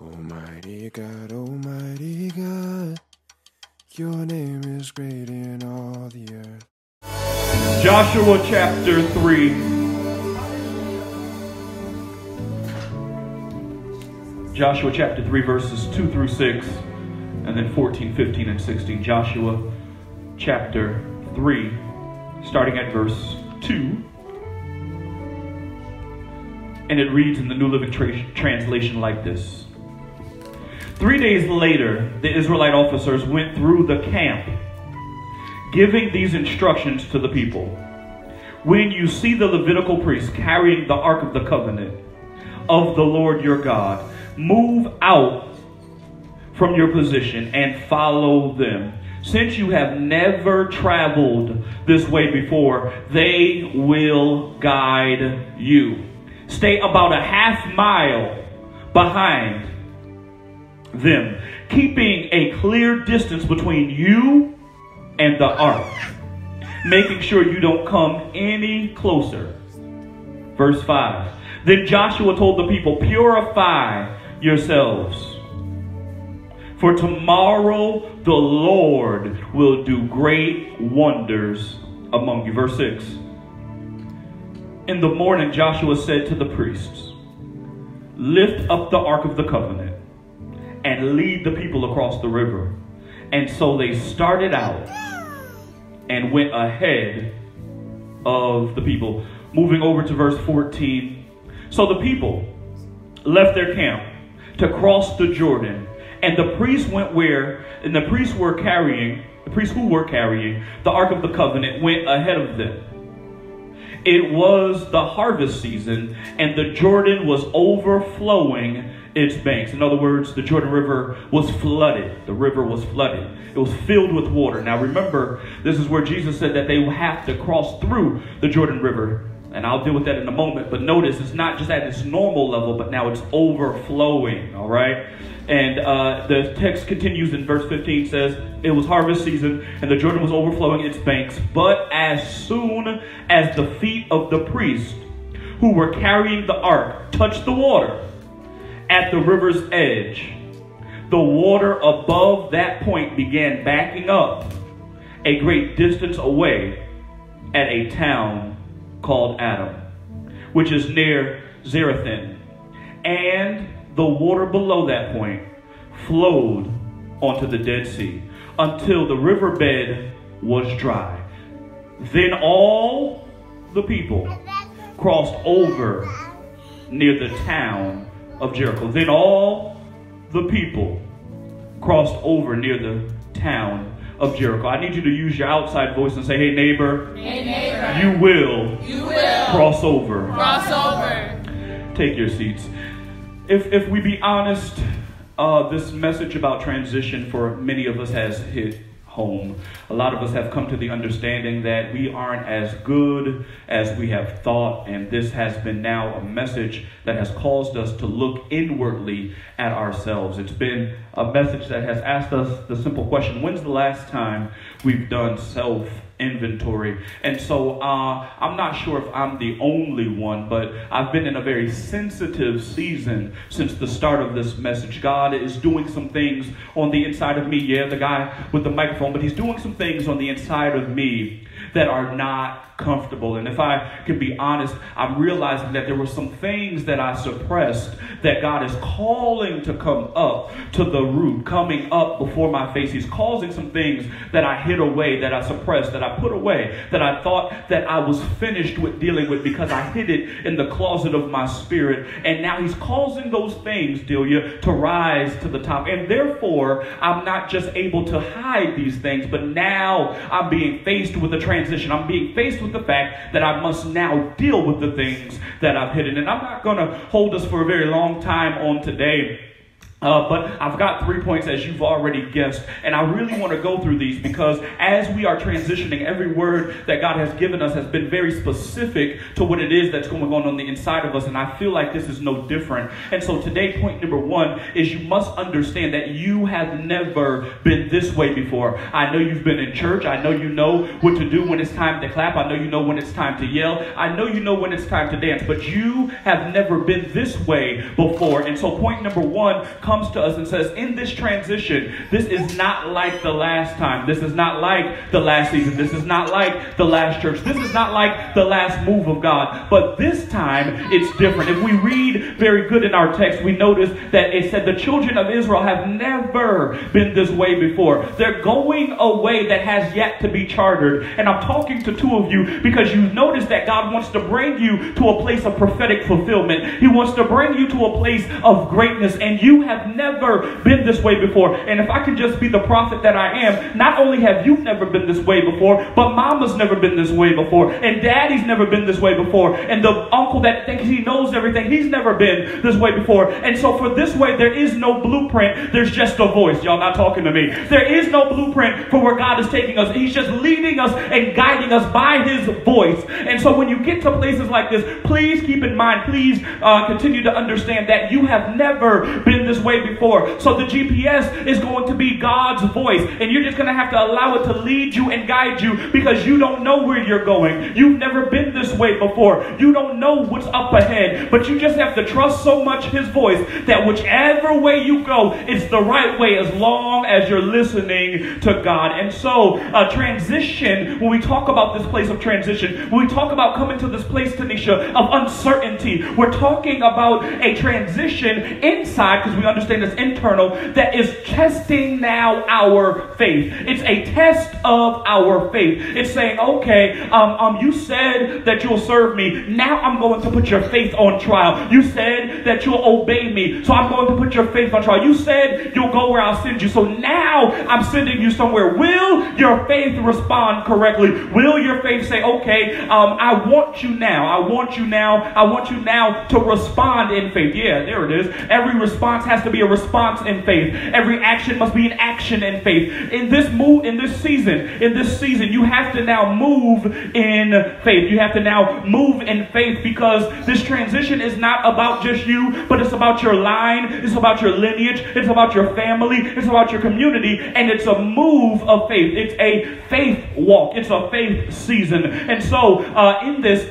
Almighty God, Almighty God, your name is great in all the earth. Joshua chapter 3. Joshua chapter 3, verses 2 through 6, and then 14, 15, and 16. Joshua chapter 3, starting at verse 2. And it reads in the New Living Tra- Translation like this Three days later, the Israelite officers went through the camp, giving these instructions to the people. When you see the Levitical priests carrying the Ark of the Covenant of the Lord your God, move out from your position and follow them. Since you have never traveled this way before, they will guide you. Stay about a half mile behind them, keeping a clear distance between you and the ark, making sure you don't come any closer. Verse 5 Then Joshua told the people, Purify yourselves. For tomorrow the Lord will do great wonders among you. Verse 6. In the morning, Joshua said to the priests, Lift up the ark of the covenant and lead the people across the river. And so they started out and went ahead of the people. Moving over to verse 14. So the people left their camp to cross the Jordan, and the priests went where, and the priests were carrying, the priests who were carrying the Ark of the Covenant went ahead of them. It was the harvest season, and the Jordan was overflowing its banks. In other words, the Jordan River was flooded. The river was flooded. It was filled with water. Now remember, this is where Jesus said that they have to cross through the Jordan River. And I'll deal with that in a moment. But notice it's not just at its normal level, but now it's overflowing. All right? And uh, the text continues in verse 15 says, It was harvest season, and the Jordan was overflowing its banks. But as soon as the feet of the priests who were carrying the ark touched the water, at the river's edge, the water above that point began backing up a great distance away at a town called Adam, which is near Zarethan. And the water below that point flowed onto the Dead Sea until the riverbed was dry. Then all the people crossed over near the town of Jericho. Then all the people crossed over near the town of Jericho. I need you to use your outside voice and say, Hey neighbor, Hey neighbor, you will you will cross over. cross over. Take your seats. If, if we be honest, uh, this message about transition for many of us has hit home. A lot of us have come to the understanding that we aren't as good as we have thought, and this has been now a message that has caused us to look inwardly at ourselves. It's been a message that has asked us the simple question when's the last time we've done self inventory. And so uh, I'm not sure if I'm the only one, but I've been in a very sensitive season since the start of this message. God is doing some things on the inside of me. Yeah, the guy with the microphone, but he's doing some things on the inside of me that are not comfortable. And if I can be honest, I'm realizing that there were some things that I suppressed that God is calling to come up to the root, coming up before my face. He's causing some things that I hid away, that I suppressed, that I put away, that I thought that I was finished with dealing with because I hid it in the closet of my spirit. And now He's causing those things, Delia, to rise to the top. And therefore, I'm not just able to hide these things, but now I'm being faced with a transition. I'm being faced with the fact that I must now deal with the things that I've hidden. And I'm not going to hold us for a very long time on today. Uh, but I've got three points as you've already guessed, and I really want to go through these because as we are transitioning, every word that God has given us has been very specific to what it is that's going on on the inside of us, and I feel like this is no different. And so today, point number one is you must understand that you have never been this way before. I know you've been in church. I know you know what to do when it's time to clap. I know you know when it's time to yell. I know you know when it's time to dance, but you have never been this way before. And so, point number one comes to us and says, in this transition, this is not like the last time. This is not like the last season. This is not like the last church. This is not like the last move of God. But this time, it's different. If we read very good in our text, we notice that it said the children of Israel have never been this way before. They're going a way that has yet to be chartered. And I'm talking to two of you because you notice that God wants to bring you to a place of prophetic fulfillment. He wants to bring you to a place of greatness. And you have never been this way before. And if I can just be the prophet that I am, not only have you never been this way before, but mama's never been this way before. And daddy's never been this way before. And the uncle that thinks he knows everything, he's never been this way before. And so for this way, there is no blueprint. There's just a voice. Y'all not talking to me. There is no blueprint for where God is taking us. He's just leading us and guiding us by his voice. And so when you get to places like this, please keep in mind, please uh, continue to understand that you have never been this way before. So the GPS is going to be God's voice. And you're just going to have to allow it to lead you and guide you because you don't know where you're going. You've never been this way before. You don't know what's up ahead. But you just have to trust so much his voice that whichever way you go, it's the right way as long as you're listening to God. And so, uh, transition, when we talk about this place of transition, when we talk about coming to this place, Tanisha, of uncertainty, we're talking about a transition inside, because we understand it's internal, that is testing now our faith. It's a test of our faith. It's saying, okay, um, um, you said that you'll serve me. Now I'm going to put your faith on trial. You said that you'll obey me. So I'm going to put your faith on trial. You said you'll go where I'll send you. So now I'm sending you somewhere. Will your faith respond correctly? Will your faith say, okay, um, I want you now. I want you now. I want you now to respond in faith. Yeah, there it is. Every response has to be a response in faith. Every action must be an action in faith. In this move, in this season, in this season, you have to now move in faith. You have to now move in faith because this transition is not about just you, but it's about your line, it's about your lineage, it's about your family, it's about your community, and it's a move of faith. It's a faith walk, it's a faith season. And so, uh, in this,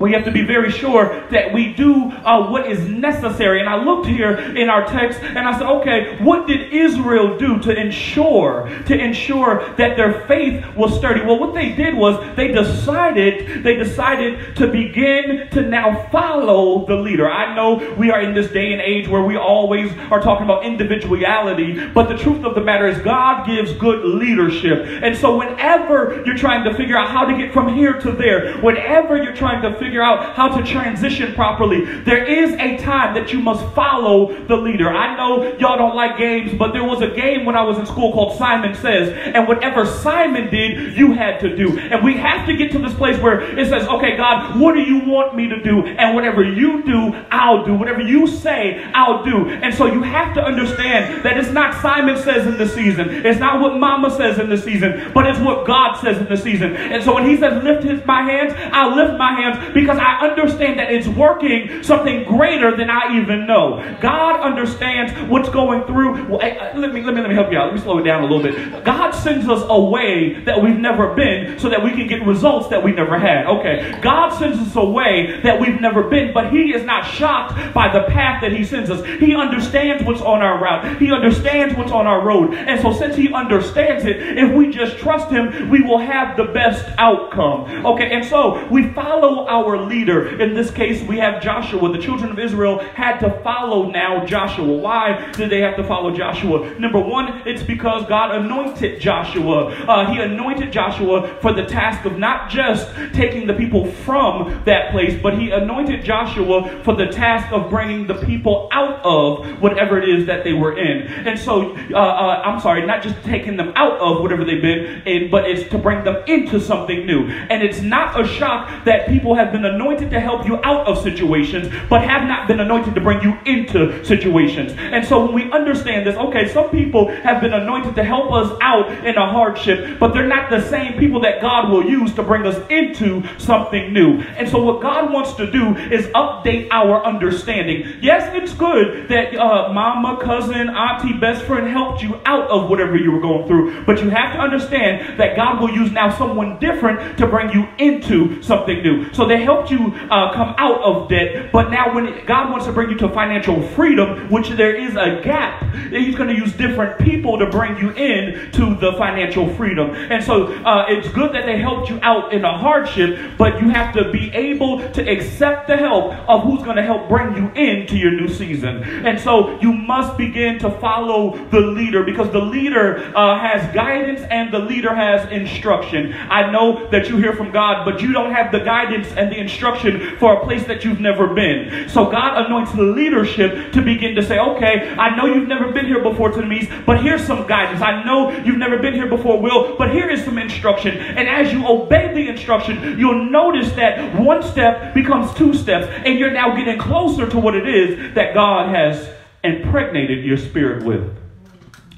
we have to be very sure that we do uh, what is necessary. And I looked here in our text and I said, okay, what did Israel do to ensure to ensure that their faith was sturdy? Well, what they did was they decided they decided to begin to now follow the leader. I know we are in this day and age where we always are talking about individuality, but the truth of the matter is God gives good leadership. And so whenever you're trying to figure out how to get from here to there, whenever you're trying to figure figure out how to transition properly. There is a time that you must follow the leader. I know y'all don't like games, but there was a game when I was in school called Simon Says, and whatever Simon did, you had to do. And we have to get to this place where it says, okay, God, what do you want me to do? And whatever you do, I'll do. Whatever you say, I'll do. And so you have to understand that it's not Simon says in the season, it's not what Mama says in the season, but it's what God says in the season. And so when He says, lift his, my hands, I'll lift my hands because I understand that it's working something greater than I even know. God understands what's going through. Well, eh, eh, let me let me let me help you out. Let me slow it down a little bit. God sends us a way that we've never been so that we can get results that we never had. Okay. God sends us a way that we've never been, but he is not shocked by the path that he sends us. He understands what's on our route. He understands what's on our road. And so since he understands it, if we just trust him, we will have the best outcome. Okay. And so we follow our our leader. In this case, we have Joshua. The children of Israel had to follow now Joshua. Why did they have to follow Joshua? Number one, it's because God anointed Joshua. Uh, he anointed Joshua for the task of not just taking the people from that place, but he anointed Joshua for the task of bringing the people out of whatever it is that they were in. And so, uh, uh, I'm sorry, not just taking them out of whatever they've been in, but it's to bring them into something new. And it's not a shock that people have been been anointed to help you out of situations, but have not been anointed to bring you into situations. And so when we understand this, okay, some people have been anointed to help us out in a hardship, but they're not the same people that God will use to bring us into something new. And so what God wants to do is update our understanding. Yes, it's good that uh, mama, cousin, auntie, best friend helped you out of whatever you were going through, but you have to understand that God will use now someone different to bring you into something new. So they helped you uh, come out of debt, but now when God wants to bring you to financial freedom, which there is a gap, He's going to use different people to bring you in to the financial freedom. And so uh, it's good that they helped you out in a hardship, but you have to be able to accept the help of who's going to help bring you into your new season. And so you must begin to follow the leader because the leader uh, has guidance and the leader has instruction. I know that you hear from God, but you don't have the guidance and the instruction for a place that you've never been. So God anoints the leadership to begin to say, okay, I know you've never been here before, Denise, but here's some guidance. I know you've never been here before, Will, but here is some instruction. And as you obey the instruction, you'll notice that one step becomes two steps, and you're now getting closer to what it is that God has impregnated your spirit with.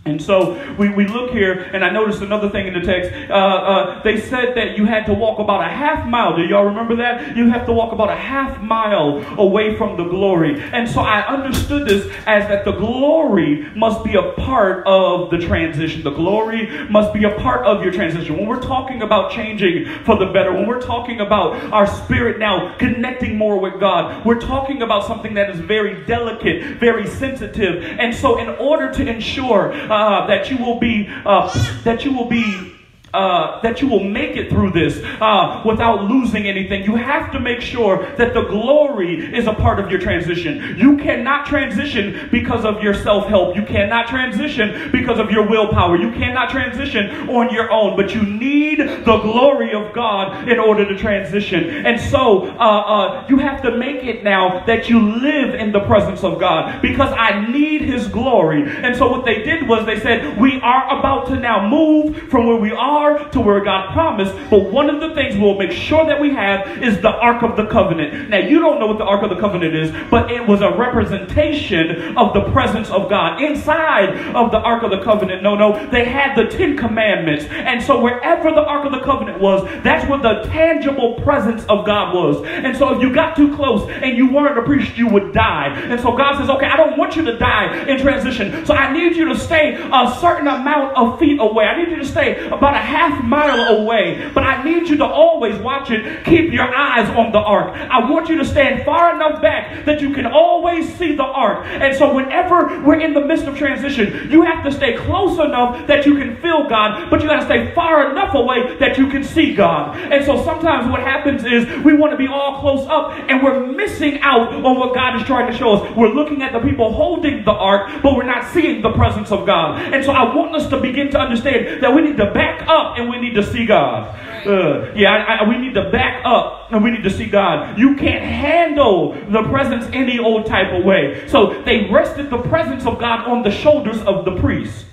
And so we, we look here, and I noticed another thing in the text. Uh, uh, they said that you had to walk about a half mile. Do y'all remember that? You have to walk about a half mile away from the glory. And so I understood this as that the glory must be a part of the transition. The glory must be a part of your transition. When we're talking about changing for the better, when we're talking about our spirit now connecting more with God, we're talking about something that is very delicate, very sensitive. And so, in order to ensure uh, that you will be uh, that you will be uh, that you will make it through this uh, without losing anything. You have to make sure that the glory is a part of your transition. You cannot transition because of your self help. You cannot transition because of your willpower. You cannot transition on your own, but you need the glory of God in order to transition. And so uh, uh you have to make it now that you live in the presence of God because I need His glory. And so what they did was they said, We are about to now move from where we are are to where God promised, but one of the things we'll make sure that we have is the Ark of the Covenant. Now, you don't know what the Ark of the Covenant is, but it was a representation of the presence of God. Inside of the Ark of the Covenant, no, no, they had the Ten Commandments. And so, wherever the Ark of the Covenant was, that's where the tangible presence of God was. And so, if you got too close and you weren't a priest, you would die. And so, God says, okay, I don't want you to die in transition. So, I need you to stay a certain amount of feet away. I need you to stay about a half mile away, but I need you to always watch it. Keep your eyes on the ark. I want you to stand far enough back that you can always see the ark. And so, whenever we're in the midst of transition, you have to stay close enough that you can feel God, but you got to stay far enough away that you can see God. And so, sometimes what happens is we want to be all close up and we're missing out on what God is trying to show us. We're looking at the people holding the ark, but we're not seeing the presence of God. And so, I want us to begin to understand that we need to back up up and we need to see God. Uh, yeah, I, I, we need to back up and we need to see God. You can't handle the presence any old type of way. So they rested the presence of God on the shoulders of the priest.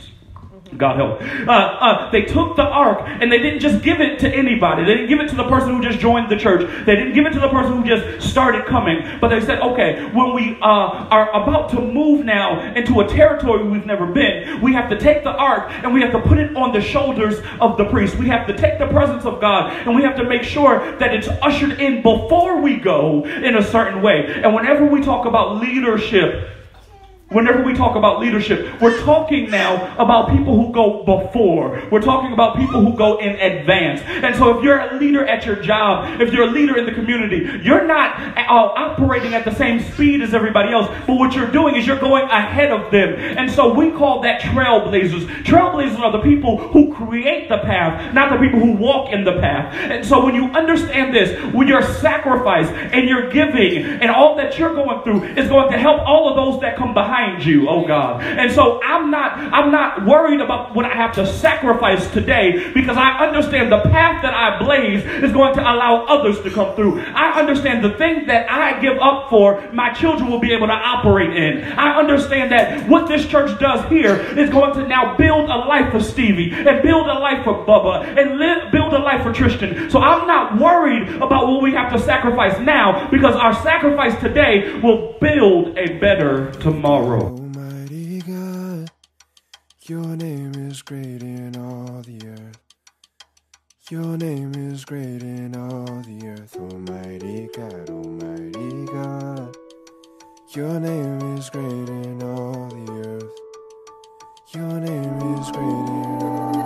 God help. Uh, uh, they took the ark and they didn't just give it to anybody. They didn't give it to the person who just joined the church. They didn't give it to the person who just started coming. But they said, okay, when we uh, are about to move now into a territory we've never been, we have to take the ark and we have to put it on the shoulders of the priest. We have to take the presence of God and we have to make sure that it's ushered in before we go in a certain way. And whenever we talk about leadership, Whenever we talk about leadership, we're talking now about people who go before. We're talking about people who go in advance. And so if you're a leader at your job, if you're a leader in the community, you're not uh, operating at the same speed as everybody else, but what you're doing is you're going ahead of them. And so we call that trailblazers. Trailblazers are the people who create the path, not the people who walk in the path. And so when you understand this, when your sacrifice and your giving and all that you're going through is going to help all of those that come behind you, oh God. And so I'm not I'm not worried about what I have to sacrifice today because I understand the path that I blaze is going to allow others to come through. I understand the thing that I give up for, my children will be able to operate in. I understand that what this church does here is going to now build a life for Stevie and build a life for Bubba and live, build a life for Tristan. So I'm not worried about what we have to sacrifice now because our sacrifice today will build a better tomorrow. Almighty God, your name is great in all the earth. Your name is great in all the earth, Almighty God, Almighty God. Your name is great in all the earth. Your name is great in all